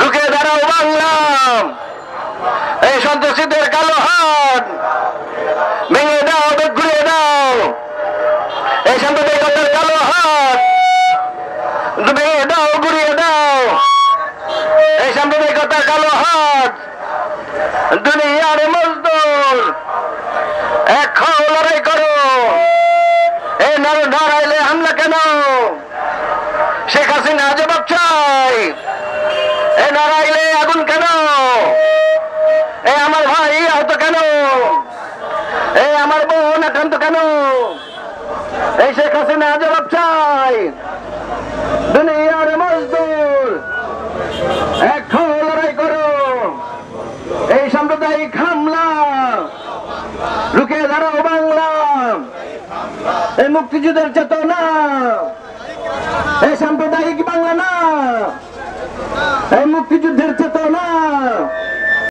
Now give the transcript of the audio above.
রুখে দাঁড়াও বাংলা এই সন্ত্রাসীদের কালো হাত ভেঙে দাও ঘুরিয়ে দাও। এই সাম্প্রদায়িকতার কালো হাত ভেঙে দাও, ঘুরিয়ে দাও। এই সাম্প্রদায়িকতার কালো হাত দুনিয়ার মজদুর হও লড়াই করো। এই নর নারাইলে হামলা কেন? ভাই আহত কেন? এ আমার বোন আক্রান্ত কেন? এই শেখ হাসিনা জবাব চাই। দুনিয়ার মজদুর হও লড়াই করো। এই সাম্প্রদায়িক হামলা, রুখে দাঁড়াও বাংলা। এই মুক্তিযুদ্ধের চেতনা সাম্প্রদায়িক বাংলা না। এই মুক্তিযুদ্ধের